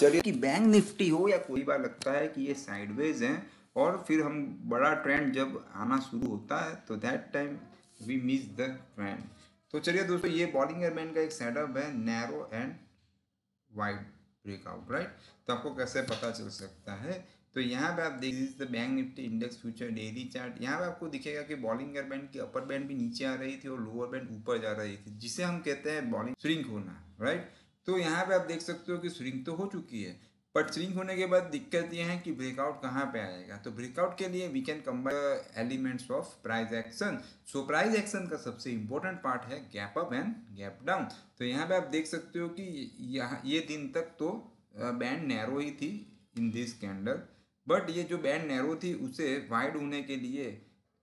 चलिए कि bank Nifty हो या कोई बार लगता है कि ये साइडवेज हैं, और फिर हम बड़ा ट्रेंड जब आना शुरू होता है तो that time we miss the trend तो चलिए दोस्तों, ये बॉलिंगर मैन का एक सेटअप है narrow and wide breakout right तो आपको कैसे पता चल सकता है? तो यहाँ पे आप देख the bank Nifty index future daily chart यहाँ पे आपको दिखेगा कि बॉलिंगर बैंड की अपर बैंड भी नीचे आ रही थी और लोअर बैंड ऊपर जा रही थी, जिसे हम कहते हैं बॉलिंग स्विंग होना राइट तो यहाँ पे आप देख सकते हो कि स्विंग तो हो चुकी है बट स्विंग होने के बाद दिक्कत ये है कि ब्रेकआउट कहाँ पे आएगा? तो ब्रेकआउट के लिए we can combine elements of price action so price action का सबसे इंपॉर्टेंट पार्ट है gap up and gap down तो यहाँ पे आप देख सकते हो कि यहाँ, ये दिन तक तो बैंड नैरो ही थी इन दिस कैंडल बट ये जो बैंड नैरो थी, उसे वाइड होने के लिए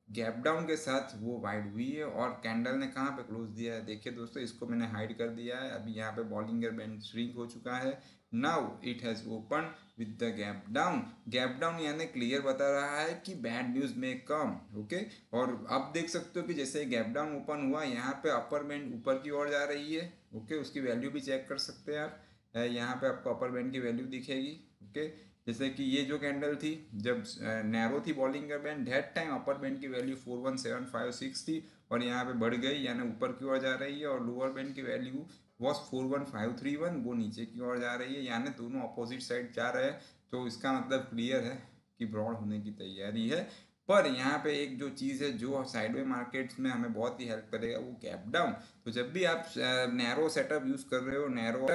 गैप डाउन के साथ वो वाइड हुई है और कैंडल ने कहाँ पे क्लोज दिया है? देखिए दोस्तों, इसको मैंने हाइड कर दिया है। अभी यहाँ पे बॉलिंगर बैंड श्रिंक हो चुका है। Now it has open with the gap down gap down यानी क्लियर बता रहा है कि बैड न्यूज़ में कम ओके और अब देख सकते हो कि जैसे गैप डाउन ओपन हुआ, यहाँ पे अपर बैंड ऊपर की ओर जा रही है ओके उसकी वैल्यू भी चेक कर सकते हैं आप। यहाँ पे आपको अपर बैंड की वैल्यू दिखेगी ओके जैसे कि ये जो कैंडल थी, जब नैरो थी बॉलिंग का band that time upper band की value four one seven five six थी और यहाँ पे बढ़ गई, यानी ऊपर की ओर जा रही है और लोअर बैंड की value was four one five three one वो नीचे की ओर जा रही है, यानी दोनों अपोजिट साइड जा रहे हैं। तो इसका मतलब क्लियर है कि ब्रॉड होने की तैयारी है। पर यहाँ पे एक जो चीज़ है, जो साइडवे मार्केट्स में हमें बहुत ही हेल्प करेगा, वो गैप डाउन तो जब भी आप नैरो सेटअप यूज़ कर रहे हो नैरो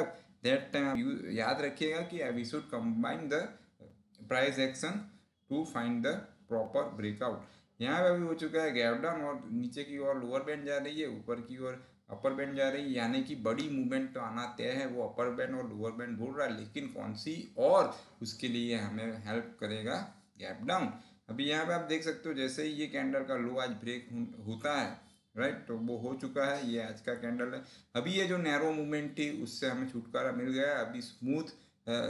दैट टाइम याद रखिएगा कि we should combine the price action to find the proper breakout यहाँ पे अभी हो चुका है गैप डाउन और नीचे की ओर लोअर बैंड जा रही है, ऊपर की ओर अपर बैंड जा रही है, यानी कि बड़ी मूवमेंट तो आना तय है, वो अपर बैंड और लोअर बैंड बोल रहा है, लेकिन कौन सी और उसके लिए हमें हेल्प करेगा गैप डाउन अभी यहाँ पे आप देख सकते हो, जैसे ही ये कैंडल का लो आज ब्रेक होता है राइट तो वो हो चुका है ये आज का कैंडल है। अभी ये जो नैरो मूवमेंट थी उससे हमें छुटकारा मिल गया अभी स्मूथ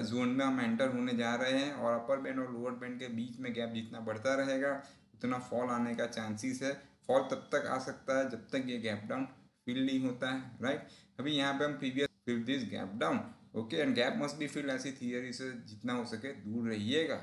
जोन में हम एंटर होने जा रहे हैं और अपर बैंड और लोअर बैंड के बीच में गैप जितना बढ़ता रहेगा उतना फॉल आने का चांसेस है। फॉल तब तक आ सकता है जब तक ये गैप डाउन फिल नहीं होता है राइट अभी यहाँ पे हम previous fill this gap down okay and gap must be fill ऐसी थियरी से जितना हो सके दूर रहिएगा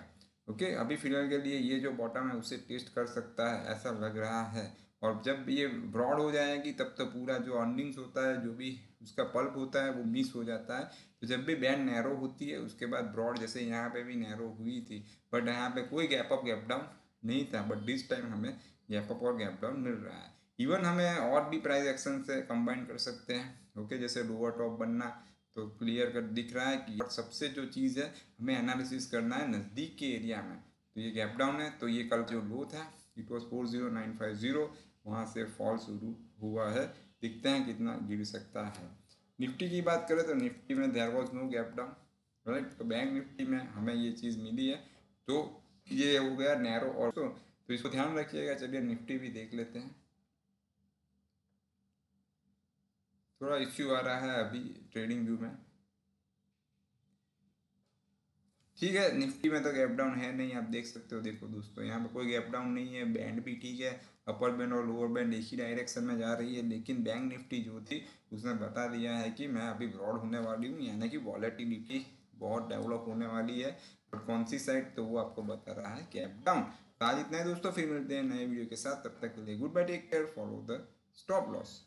ओके okay, अभी फ़िलहाल के लिए ये जो बॉटम है उसे टेस्ट कर सकता है ऐसा लग रहा है। और जब ये ब्रॉड हो जाएगी तब तो पूरा जो अर्निंग्स होता है, जो भी उसका पल्प होता है, वो मिस हो जाता है। तो जब भी बैंड नैरो होती है, उसके बाद ब्रॉड जैसे यहाँ पे भी नैरो हुई थी। बट यहाँ पे कोई गैप अप गैप डाउन नहीं था। बट दिस टाइम हमें गैप अप और गैप डाउन मिल रहा है। इवन हमें और भी प्राइस एक्शन से कंबाइन कर सकते हैं। ओके जैसे लोअर टॉप बनना तो क्लियर कर दिख रहा है कि सबसे जो चीज़ है, हमें एनालिसिस करना है नज़दीक के एरिया में। तो ये गैप डाउन है। तो ये कल जो लो था it was four zero nine five zero वहाँ से फॉल शुरू हुआ है। दिखते हैं कितना गिर सकता है। निफ्टी की बात करें तो निफ्टी में there was no gap down right तो बैंक निफ्टी में हमें ये चीज़ मिली है। तो ये हो गया नैरो और तो, तो इसको ध्यान रखिएगा चलिए निफ्टी भी देख लेते हैं। थोड़ा इश्यू आ रहा है अभी ट्रेडिंग व्यू में। ठीक है, निफ्टी में तो गैप डाउन है नहीं, आप देख सकते हो, देखो दोस्तों, यहाँ पे कोई गैप डाउन नहीं है बैंड भी ठीक है अपर बैंड और लोअर बैंड एक ही डायरेक्शन में जा रही है, लेकिन बैंक निफ्टी जो थी, उसने बता दिया है कि मैं अभी ब्रॉड होने वाली हूँ, यानी कि वॉलेटिलिटी बहुत डेवलप होने वाली है बट कौन सी साइड तो वो आपको बता रहा है गैप डाउन तो आज इतना है दोस्तों, फिर मिलते हैं नए वीडियो के साथ, तब तक के लिए good bye take care follow the stop loss